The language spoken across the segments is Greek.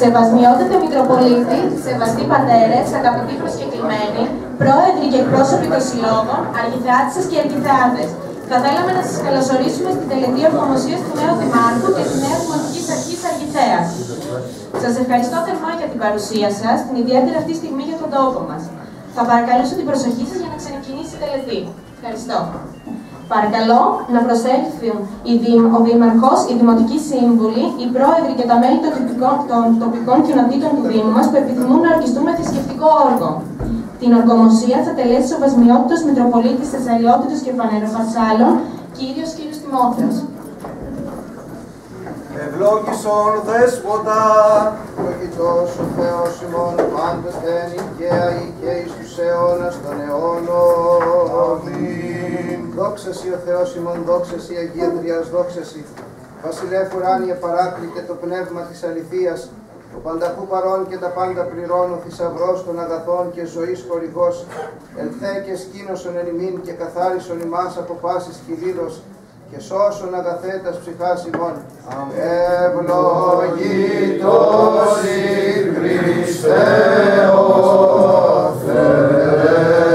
Σεβασμιότατε Μητροπολίτη, σεβαστοί πατέρε, αγαπητοί προσκεκλημένοι, πρόεδροι και εκπρόσωποι των συλλόγων, αργηθεάτησε και αργηθεάτε. Θα θέλαμε να σας καλωσορίσουμε στην τελετή ορθομοσία του νέου Δημάρχου και της νέας Δημοτικής Αρχής Αργηθέα. Σας ευχαριστώ θερμά για την παρουσία σας, την ιδιαίτερη αυτή στιγμή για τον τόπο μας. Θα παρακαλέσω την προσοχή σας για να ξεκινήσει η τελετή. Ευχαριστώ. Παρακαλώ να προσέλθουν ο Δήμαρχος, οι Δημοτικοί Σύμβουλοι, οι πρόεδροι και τα μέλη των τοπικών, των τοπικών κοινοτήτων του Δήμου μας που επιθυμούν να ορκιστούν με θρησκευτικό όργο. Την οργομοσία θα τελέσει ο Βασμιότητο Μητροπολίτης Θεσσαλιότητος και Φανεροφασάλων, κύριος κύριος Τιμόθεος. Ευλόγησον δέσποτα, ευλογητός ο Θεός ημών πάντοτε νικαία και εις τους αιώνας των αιώνων. Αμήν. Δόξα Σοι ο Θεός ημών, δόξα Σοι Αγία Τριάς, δόξα Σοι. Βασιλεύ ουράνιε παράκλητε το πνεύμα της αληθείας, ο πανταχού παρών και τα πάντα πληρώνω, θησαυρός των αγαθών και ζωής χορηγός, ελθέ και σκήνωσον εν ημίν και καθάρισον ημάς από πάσης κυλίδος, και σώσον αγαθέτας ψυχάς ημών. Ευλογητός η Χριστέ ο Θεός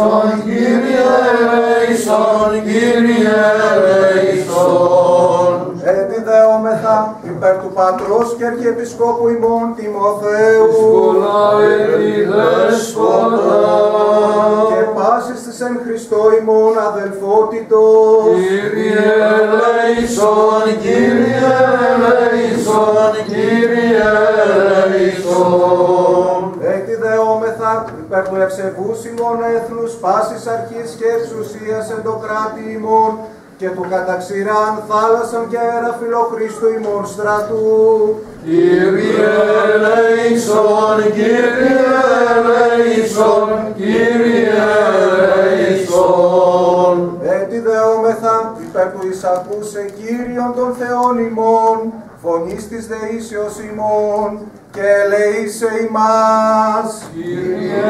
ελέησον, Κύριε ελέησον, Κύριε ελέησον. Επιδεόμεθα υπέρ του Πατρός και Αρχιεπισκόπου ημών Τιμοθέου Σκολάε τη δέσποτα. και πάσης της εν Χριστώ ημών αδελφότητος. Κύριε ελέησον, Κύριε ελέησον, Κύριε ελέησον. Υπέρ του ευσεβούς ημών έθνους πάσης αρχής και εξουσίας εν το κράτη ημών και του καταξηράν θάλασσαν και αέρα φιλοχρίστου ημών στρατού. Κύριε ελέησον, Κύριε ελέησον, Κύριε ελέησον. Εκδιδεόμεθα υπέρ του εισακούσε Κύριον των Θεών ημών φωνής της δεήσεως ημών και ελεήσε ημάς. Κύριε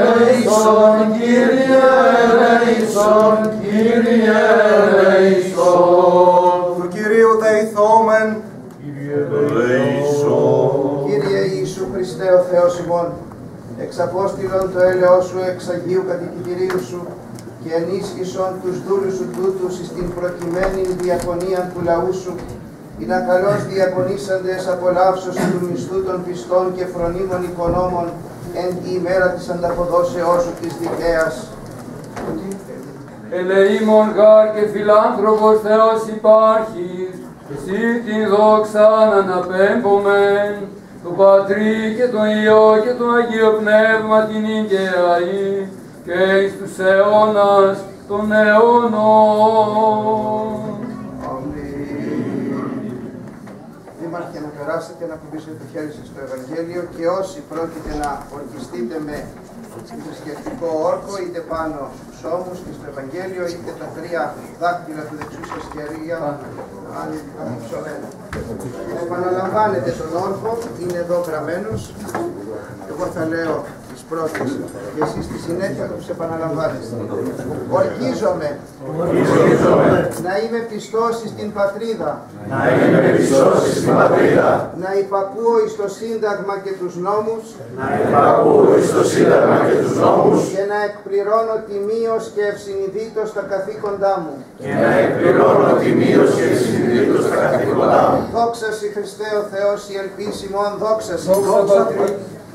ελέησον, Κύριε ελέησον, Κύριε ελέησον. Του Κυρίου δεηθόμεν Κύριε ελέησον. Κύριε Ιησού Χριστέ ο Θεός ημών, εξαπόστηλον το έλεος σου εξ Αγίου κατοικητηρίου σου και ενίσχυσον τους δούλους σου τούτους εις την προκειμένη διακονία του λαού σου, ή να καλώς διακονήσαντες απολαύσεως του μισθού των πιστών και φρονίμων οικονόμων εν τη ημέρα της ανταποδόσεώς σου της δικαίας. Ελεήμων γάρ και φιλάνθρωπος Θεός υπάρχεις, εσύ τη δόξα να αναπέμπομεν, το Πατρί και το Υιό και το Αγίο Πνεύμα την Ιγεαή και εις τους αιώνας των αιώνων. Να περάσετε να κουμπίσετε το χέρι σας στο Ευαγγέλιο και όσοι πρόκειται να ορκιστείτε με θρησκευτικό όρκο είτε πάνω στους ώμους και στο Ευαγγέλιο είτε τα τρία δάχτυλα του δεξιού σας χερία αν υψωμένα. Επαναλαμβάνετε τον όρκο, είναι εδώ γραμμένος. Εγώ θα λέω τις τις πρώτες και εσείς στη συνέχεια τους επαναλαμβάνεστε. Ορκίζομαι να είμαι πιστός στην πατρίδα να είμαι πιστός στην πατρίδα, να υπακούω εις το Σύνταγμα και τους νόμους να υπακούω εις το Σύνταγμα και τους νόμους και να εκπληρώνω τιμίως και ευσυνειδήτως τα καθήκοντά μου. και να εκπληρώνω τιμίως και συνειδήτως τα καθήκοντά μου. Δόξα σοι Χριστέ ο Θεός η ελπίσιμον, δόξα σοι. Δόξα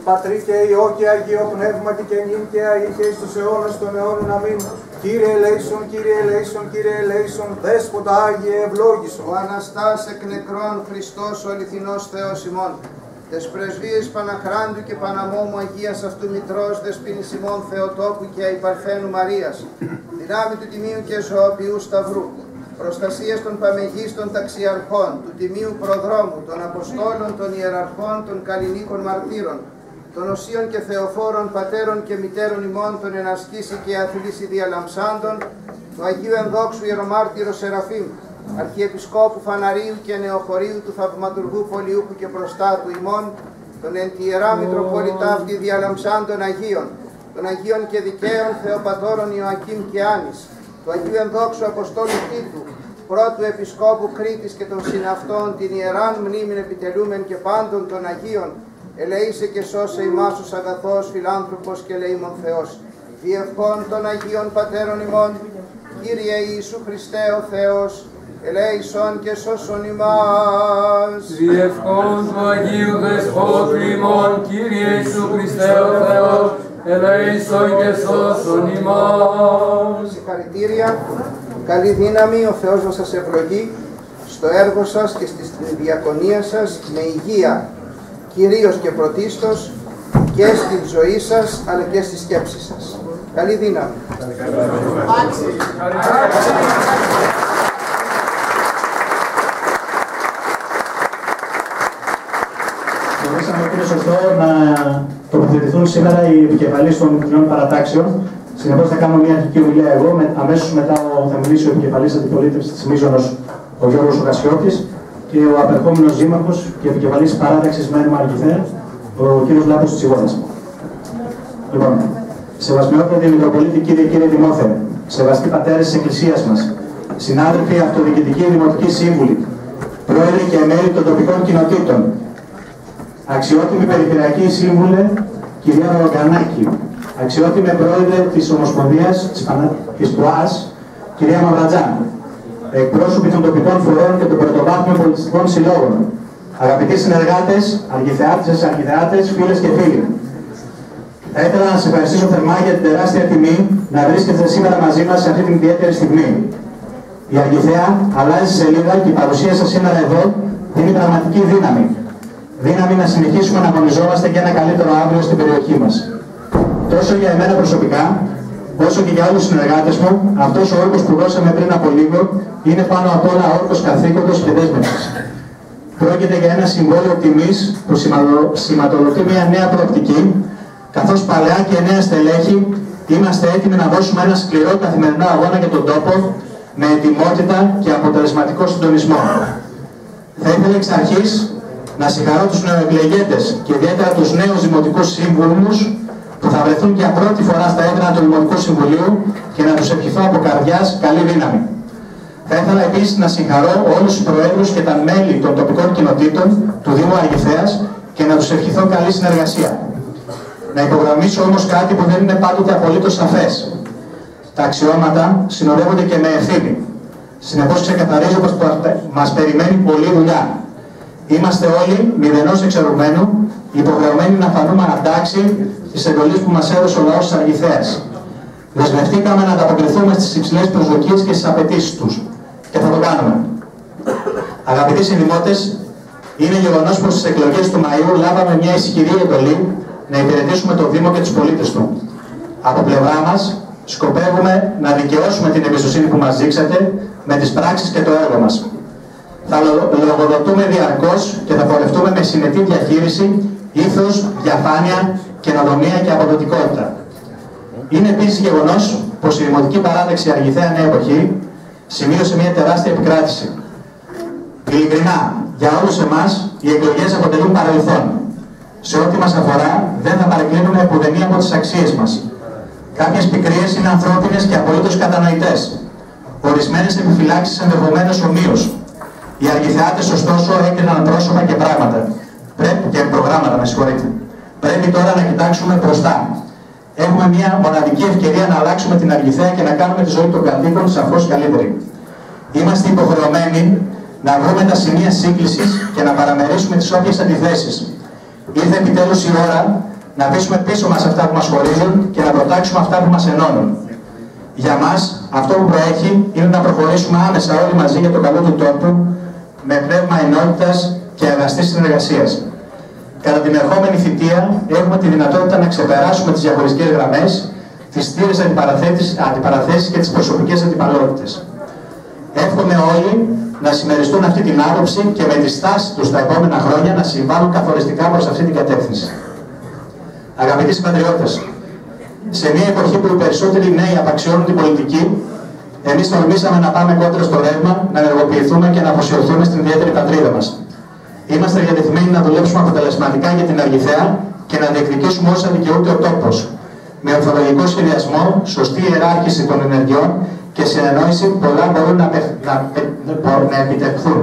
Πατρί, Πατρί και Υιό και Αγίο Πνεύματι και νυν και αεί και εις τους αιώνας των αιώνων αμήν. Κύριε ελέησον, Κύριε ελέησον, Κύριε ελέησον, Δέσποτα Άγιε ευλόγησον. Ο Αναστάς εκ νεκρών Χριστός ο αληθινός Θεός ημών. Τες πρεσβείες Παναχράντου και Παναμόμου Αγίας αυτού Μητρός Δεσποινής ημών Θεοτόκου και Αϊπαρθένου Μαρίας. Δυνάμει του Τιμίου και Ζωοποιού Σταυρού. Προστασίας των παμεγίστων ταξιαρχών, του Τιμίου Προδρόμου, των Αποστόλων, των Ιεραρχών, των Καλλινίκων Μαρτύρων, των Οσίων και Θεοφόρων Πατέρων και Μητέρων ημών, των ενασκήσει και αθλήσει διαλαμψάντων, του Αγίου Ενδόξου Ιερομάρτυρου Σεραφείμ, Αρχιεπισκόπου Φαναρίου και Νεοχωρίου του Θαυματουργού Πολιούχου και Προστάτου ημών, των εν τη Ιερά Μητροπολιτά αυτή διαλαμψάντων Αγίων, των Αγίων και Δικαίων Θεοπατώρων Ιωακήμ και Άνης, του Αγίου Ενδόξου Αποστόλου Τίτου, πρώτου Επισκόπου Κρήτης και των συναυτών την Ιεράν μνήμην επιτελούμεν και πάντων των Αγίων, ελεήσε και σώσε ημάς τους αγαθός φιλάνθρωπος και ελεήμων Θεός. Διευχών των Αγίων Πατέρων ημών, Κύριε Ιησού Χριστέ ο Θεός, ελέησον και σώσον ημάς. Διευχών του Αγίου Δεσπότου ημών, Κύριε Ιησού Χριστέ ο Θεός, ελέησον και σώσον ημάς. Συγχαρητήρια, καλή δύναμη, ο Θεός να σας ευλογεί στο έργο σας και στη διακονία σας με υγεία, κυρίως και πρωτίστως και στη ζωή σας αλλά και στη σκέψη σας. Καλή δύναμη. Θεωρήσαμε ότι είναι σωστό να τοποθετηθούν σήμερα οι επικεφαλεί των κοινών παρατάξεων. Συνεπώς θα κάνω μια αρχική ομιλία εγώ, με, αμέσως μετά ο, θα μιλήσει ο επικεφαλής αντιπολίτευσης της Μίζωνος, ο Γιώργος Ογασιώτη, και ο απερχόμενος δήμαρχος και επικεφαλής παράταξης Μένου Αργηθέ, ο κ. Λάπο Τσιγόνα. Λοιπόν, σεβασμιότατη Μητροπολίτη κύριε κύριε Δημόθε, σεβαστοί πατέρες της Εκκλησίας μας, συνάδελφοι αυτοδιοικητικοί δημοτικοί σύμβουλοι, πρόεδροι και μέλη των τοπικών κοινοτήτων, Αξιότιμη Περιφερειακή Σύμβουλε, κυρία Ρογκανάκη, αξιότιμη Πρόεδρε της Ομοσπονδίας της, Πανα... της ΠΟΑΣ, κυρία Μαυρατζάν, εκπρόσωποι των τοπικών φορέων και των πρωτοβάθμιων πολιτιστικών συλλόγων, αγαπητοί συνεργάτες, αργηθεάτες, αργηθεάτες, φίλες και φίλοι. Θα ήθελα να σας ευχαριστήσω θερμά για την τεράστια τιμή να βρίσκεστε σήμερα μαζί μας σε αυτή την ιδιαίτερη στιγμή. Η Αργηθέα αλλάζει σελίδα και η παρουσία σας σήμερα εδώ είναι πραγματική δύναμη δύναμη να συνεχίσουμε να αγωνιζόμαστε για ένα καλύτερο αύριο στην περιοχή μας. Τόσο για εμένα προσωπικά, όσο και για όλου του συνεργάτες μου, αυτός ο όρκος που δώσαμε πριν από λίγο είναι πάνω απ' όλα όρκος καθήκοντος και δέσμευσης. Πρόκειται για ένα συμβόλαιο τιμής που σηματοδοτεί μια νέα προοπτική, καθώς παλαιά και νέα στελέχη είμαστε έτοιμοι να δώσουμε ένα σκληρό καθημερινό αγώνα για τον τόπο με ετοιμότητα και αποτελεσματικό συντονισμό. Θα ήθελα εξ αρχής να συγχαρώ τους νεοεκλεγέτες και ιδιαίτερα τους νέους δημοτικούς σύμβουλους που θα βρεθούν για πρώτη φορά στα έδρανα του Δημοτικού Συμβουλίου και να τους ευχηθώ από καρδιάς καλή δύναμη. Θα ήθελα επίσης να συγχαρώ όλους τους προέδρους και τα μέλη των τοπικών κοινοτήτων του Δήμου Αργηθέας και να τους ευχηθώ καλή συνεργασία. Να υπογραμμίσω όμως κάτι που δεν είναι πάντοτε απολύτως σαφές. Τα αξιώματα συνοδεύονται και με ευθύνη. Συνεπώς ξεκαθαρίζω πως μας περιμένει πολλή δουλειά. Είμαστε όλοι μηδενός εξαιρουμένου υποχρεωμένοι να φανούμε αντάξει τη εντολή που μας έδωσε ο λαός τη Αργηθέα. Δεσμευτήκαμε να ανταποκριθούμε στις υψηλές προσδοκίες και στις απαιτήσεις τους. Και θα το κάνουμε. Αγαπητοί συνδημότε, είναι γεγονός πως στις εκλογές του Μαΐου λάβαμε μια ισχυρή εντολή να υπηρετήσουμε το Δήμο και τους πολίτες του. Από πλευρά μας, σκοπεύουμε να δικαιώσουμε την εμπιστοσύνη που μας δείξατε με τις πράξεις και το έργο μας θα λογοδοτούμε διαρκώς και θα πορευτούμε με συνετή διαχείριση, ήθος, διαφάνεια, καινοτομία και αποδοτικότητα. Είναι επίσης γεγονός πως η Δημοτική Παράδεξη Αργηθέα Νέα Εποχή σημείωσε μια τεράστια επικράτηση. Ειλικρινά, για όλους εμάς οι εκλογές αποτελούν παρελθόν. Σε ό,τι μας αφορά, δεν θα παρεκκλίνουμε επουδενή από τις αξίες μας. Κάποιες πικρίες είναι ανθρώπινες και απολύτως κατανοητές. Ορισμένες επιφυλάξεις ενδεχομένως ομοίως. Οι αργηθεάτε, ωστόσο, έκριναν πρόσωπα και πράγματα. Πρέπει, και προγράμματα, με συγχωρείτε. Πρέπει τώρα να κοιτάξουμε μπροστά. Έχουμε μια μοναδική ευκαιρία να αλλάξουμε την αργηθέα και να κάνουμε τη ζωή των κατοίκων σαφώς καλύτερη. Είμαστε υποχρεωμένοι να βρούμε τα σημεία σύγκλησης και να παραμερίσουμε τις όποιες αντιθέσεις. Ήρθε επιτέλους η ώρα να αφήσουμε πίσω μας αυτά που μας χωρίζουν και να προτάξουμε αυτά που μας ενώνουν. Για μας, αυτό που προέχει είναι να προχωρήσουμε άμεσα όλοι μαζί για το καλό του τόπου, με πνεύμα ενότητας και αγαστής συνεργασίας. Κατά την ερχόμενη θητεία έχουμε τη δυνατότητα να ξεπεράσουμε τις διαχωριστικές γραμμές, τις στήρε αντιπαραθέσεις και τις προσωπικές αντιπαλότητες. Εύχομαι όλοι να συμμεριστούν αυτή την άποψη και με τη στάση τους τα επόμενα χρόνια να συμβάλλουν καθοριστικά προς αυτή την κατεύθυνση. Αγαπητοί συμπατριώτες, σε μια εποχή που οι περισσότεροι νέοι απαξιώνουν την πολιτική, εμείς τολμήσαμε να πάμε κόντρα στο ρεύμα, να ενεργοποιηθούμε και να αφοσιωθούμε στην ιδιαίτερη πατρίδα μας. Είμαστε διατεθειμένοι να δουλέψουμε αποτελεσματικά για την Αργηθέα και να διεκδικήσουμε όσα δικαιούται ο τόπος. Με ορθολογικό σχεδιασμό, σωστή ιεράρχηση των ενεργειών και συνεννόηση πολλά μπορούν να, να, να, να επιτευχθούν.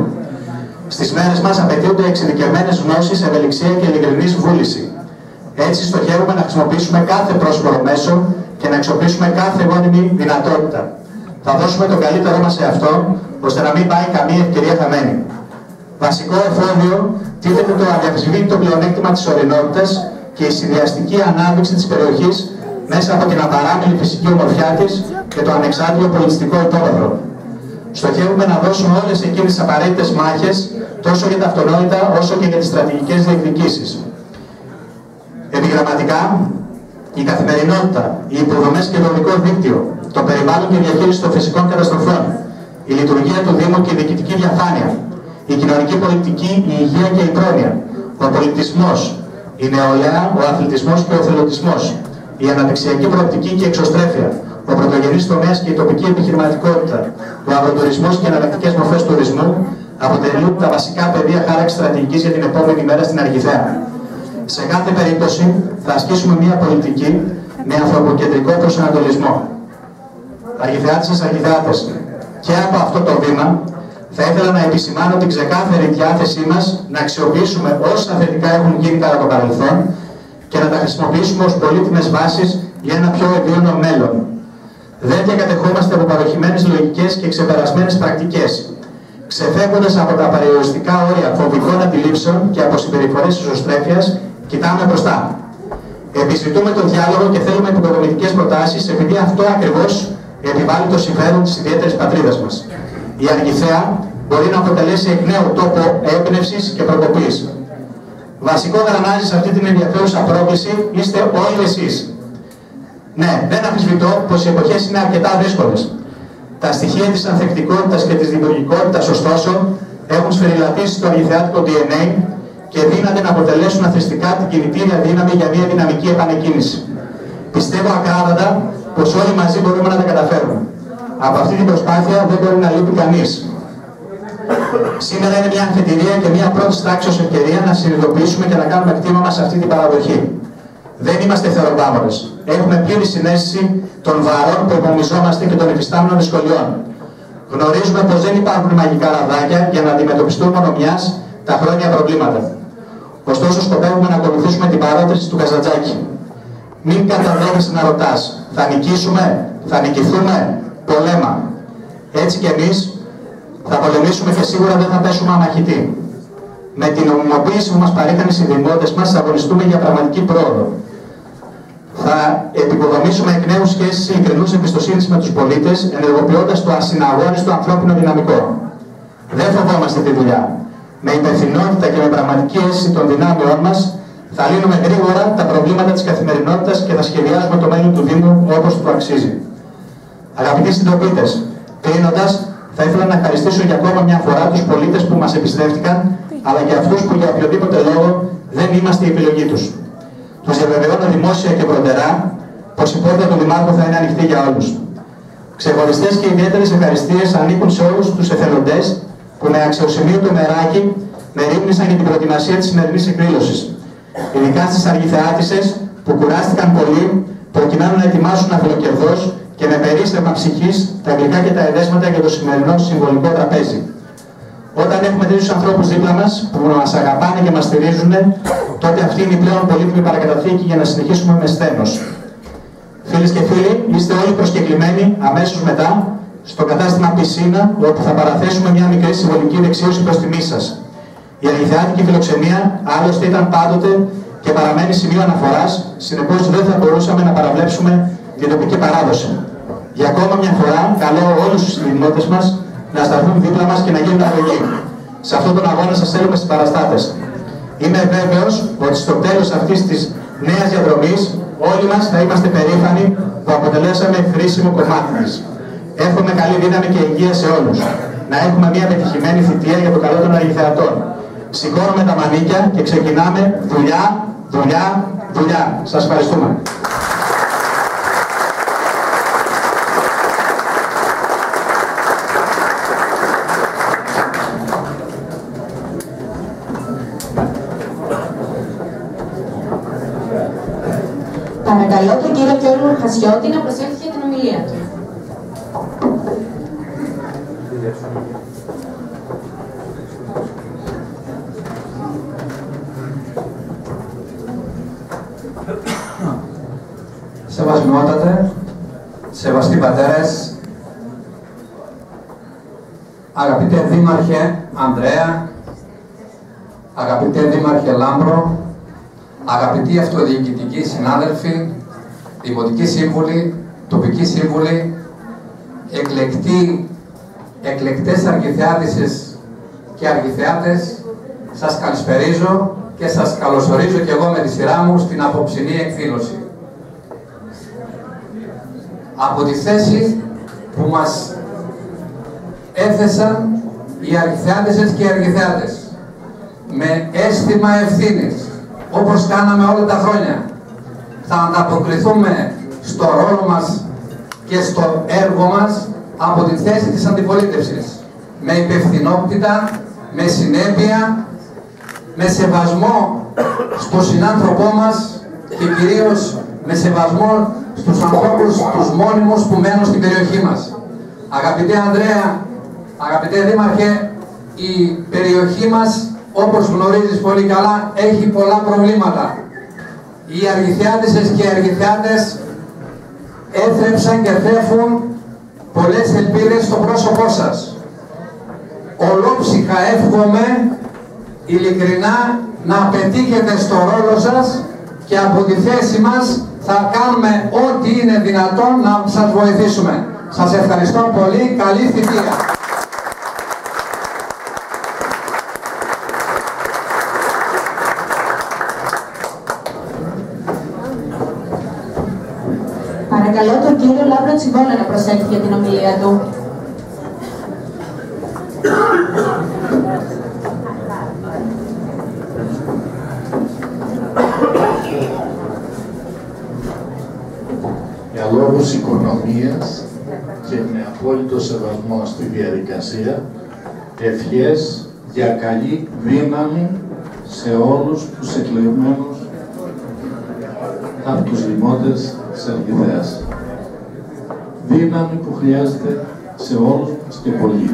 Στις μέρες μας απαιτούνται εξειδικευμένες γνώσεις, ευελιξία και ειλικρινής βούληση. Έτσι στοχεύουμε να χρησιμοποιήσουμε κάθε πρόσφορο μέσο και να εξοπλίσουμε κάθε γόνιμη δυνατότητα. Θα δώσουμε το καλύτερό μας σε αυτό, ώστε να μην πάει καμία ευκαιρία χαμένη. Βασικό εφόδιο τίθεται το αδιαφυσβήτητο πλεονέκτημα της ορεινότητας και η συνδυαστική ανάδειξη της περιοχής μέσα από την απαράμιλη φυσική ομορφιά της και το ανεξάρτητο πολιτιστικό υπόβαθρο. Στοχεύουμε να δώσουμε όλες εκείνες τις απαραίτητες μάχες τόσο για τα αυτονόητα όσο και για τις στρατηγικές διεκδικήσεις. Επιγραμματικά, η καθημερινότητα, οι υποδομές και το δικό δίκτυο, το περιβάλλον και η διαχείριση των φυσικών καταστροφών, η λειτουργία του Δήμου και η διοικητική διαφάνεια, η κοινωνική πολιτική, η υγεία και η πρόνοια, ο πολιτισμός, η νεολαία, ο αθλητισμός και ο θελωτισμό, η αναπτυξιακή προοπτική και εξωστρέφεια, ο πρωτογενής τομέας και η τοπική επιχειρηματικότητα, ο αγροτουρισμός και οι αναλλακτικέ μορφές τουρισμού αποτελούν τα βασικά πεδία χάραξη στρατηγικής για την επόμενη μέρα στην Αργηθέα. Σε κάθε περίπτωση θα ασκήσουμε μια πολιτική με ανθρωποκεντρικό προσανατολισμό. Αργηθεάτες, αργηθεάτες. Και από αυτό το βήμα θα ήθελα να επισημάνω την ξεκάθαρη διάθεσή μας να αξιοποιήσουμε όσα θετικά έχουν γίνει κατά το παρελθόν και να τα χρησιμοποιήσουμε ως πολύτιμες βάσεις για ένα πιο ευίωνο μέλλον. Δεν διακατεχόμαστε από παροχημένες λογικές και ξεπερασμένες πρακτικές, ξεφεύγοντας από τα περιοριστικά όρια φοβικών αντιλήψεων και από συμπεριφορές ισοστρέφειας, κοιτάμε μπροστά. Επιζητούμε τον διάλογο και θέλουμε επικοδομητικές προτάσεις, επειδή αυτό ακριβώς επιβάλλει το συμφέρον της ιδιαίτερης πατρίδας μας. Η Αργηθέα μπορεί να αποτελέσει εκ νέου τόπο έμπνευσης και προκοπής. Βασικό γρανάζι σε αυτή την ενδιαφέρουσα πρόκληση είστε όλοι εσείς. Ναι, δεν αμφισβητώ πως οι εποχές είναι αρκετά δύσκολες. Τα στοιχεία της ανθεκτικότητας και της δημιουργικότητας, ωστόσο, έχουν σφαιριλατήσει το αργηθεάτικο DNA και δύναται να αποτελέσουν αθρηστικά την κινητήρια δύναμη για μια δυναμική επανεκκίνηση. Πιστεύω ακράδαντα πως όλοι μαζί μπορούμε να τα καταφέρουμε. Από αυτή την προσπάθεια δεν μπορεί να λείπει κανείς. Σήμερα είναι μια αμφιτηρία και μια πρώτη τάξη ευκαιρία να συνειδητοποιήσουμε και να κάνουμε κτήμα μας σε αυτή την παραδοχή. Δεν είμαστε θεροπάμορες. Έχουμε πλήρη συνέστηση των βαρών που υπομιζόμαστε και των υφιστάμενων δυσκολιών. Γνωρίζουμε πως δεν υπάρχουν μαγικά ραδάκια για να αντιμετωπιστούν μόνο μιας τα χρόνια προβλήματα. Ωστόσο, σκοπεύουμε να ακολουθήσουμε την παρότριση του Καζατζάκη. Μην καταδέχεσαι να ρωτάς, θα νικήσουμε, θα νικηθούμε, πολέμα. Έτσι κι εμείς θα πολεμήσουμε και σίγουρα δεν θα πέσουμε αμαχητοί. Με την ομιμοποίηση που μας παρέχαν οι συνδημότε μας, θα αγωνιστούμε για πραγματική πρόοδο. Θα επικοδομήσουμε εκ νέου σχέσεις ειλικρινού εμπιστοσύνης με τους πολίτες, ενεργοποιώντας το ασυναγώνιστο ανθρώπινο δυναμικό. Δεν φοβόμαστε τη δουλειά με υπευθυνότητα και με πραγματική αίσθηση των δυνάμεών μας, θα λύνουμε γρήγορα τα προβλήματα της καθημερινότητας και θα σχεδιάσουμε το μέλλον του Δήμου όπως του αξίζει. Αγαπητοί συντοπίτες, κλείνοντας, θα ήθελα να ευχαριστήσω για ακόμα μια φορά τους πολίτες που μας εμπιστεύτηκαν, αλλά και αυτούς που για οποιοδήποτε λόγο δεν είμαστε η επιλογή τους. Τους διαβεβαιώνω δημόσια και προτερά πως η πόρτα του Δημάρχου θα είναι ανοιχτή για όλους. Ξεχωριστές και ιδιαίτερες ευχαριστίες ανήκουν σε όλους τους εθελοντές που με αξιοσημείωτο μεράκι με ρίμνησαν για την προετοιμασία της σημερινής εκδήλωσης. ειδικά στις αργηθεάτησες που κουράστηκαν πολύ προκειμένου να ετοιμάσουν αφιλοκερδός και με περίστευμα ψυχής τα γλυκά και τα εδέσματα για το σημερινό συμβολικό τραπέζι. Όταν έχουμε τέτοιους ανθρώπους δίπλα μας που μας αγαπάνε και μας στηρίζουν, τότε αυτή είναι η πλέον πολύτιμη παρακαταθήκη για να συνεχίσουμε με σθένος. Φίλες και φίλοι, είστε όλοι προσκεκλημένοι αμέσως μετά στο κατάστημα Πισίνα, όπου θα παραθέσουμε μια μικρή συμβολική δεξίωση προς τιμή σας. Η αληθιάτικη φιλοξενία άλλωστε ήταν πάντοτε και παραμένει σημείο αναφοράς, συνεπώς δεν θα μπορούσαμε να παραβλέψουμε την τοπική παράδοση. Για ακόμα μια φορά, καλώ όλους τους συνδημότε μας να σταθούν δίπλα μας και να γίνουν αγωγοί. Σε αυτόν τον αγώνα σας θέλουμε στι παραστάτε. Είμαι βέβαιος ότι στο τέλος αυτής της νέας διαδρομής όλοι μας θα είμαστε περήφανοι που αποτελέσαμε χρήσιμο κομμάτι της. Εύχομαι καλή δύναμη και υγεία σε όλους. Να έχουμε μια πετυχημένη θητεία για το καλό των αργηθεατών. Σηκώνουμε τα μανίκια και ξεκινάμε δουλειά, δουλειά, δουλειά. Σας ευχαριστούμε. Παρακαλώ τον κύριο Γιώργο Χασιώτη να προσέλθει για την ομιλία του. Σεβασμιότατε, σεβαστοί πατέρες, αγαπητέ Δήμαρχε Ανδρέα, αγαπητέ Δήμαρχε Λάμπρο, αγαπητοί αυτοδιοικητικοί συνάδελφοι, δημοτικοί σύμβουλοι, τοπικοί σύμβουλοι, εκλεκτοί, εκλεκτές Αργιθεάτισσες και Αργιθεάτες, σας καλησπερίζω και σας καλωσορίζω και εγώ με τη σειρά μου στην αποψινή εκδήλωση. Από τη θέση που μας έθεσαν οι αργηθεάτησες και οι αργηθεάτες με αίσθημα ευθύνης όπως κάναμε όλα τα χρόνια. Θα ανταποκριθούμε στο ρόλο μας και στο έργο μας από τη θέση της αντιπολίτευσης. Με υπευθυνότητα, με συνέπεια, με σεβασμό στο συνάνθρωπό μας και κυρίως με σεβασμό στους ανθρώπους, τους μόνιμους που μένουν στην περιοχή μας. Αγαπητέ Ανδρέα, αγαπητέ Δήμαρχε, η περιοχή μας όπως γνωρίζεις πολύ καλά, έχει πολλά προβλήματα. Οι αργηθιάτες και οι αργηθιάτες έθρεψαν και θέφουν πολλές ελπίδες στο πρόσωπό σας. Ολόψυχα εύχομαι ειλικρινά να πετύχετε στο ρόλο σας και από τη θέση μας θα κάνουμε ό,τι είναι δυνατόν να σας βοηθήσουμε. Σας ευχαριστώ πολύ. Καλή θητεία. Παρακαλώ τον κύριο Λάμπρο Τσιβόλα να προσέλθει για την ομιλία του. Για λόγους οικονομίας και με απόλυτο σεβασμό στη διαδικασία, ευχές για καλή δύναμη σε όλους τους εκλεγμένους από τους δημότες της Αργυδαίας. Δύναμη που χρειάζεται σε όλους μας και πολύ.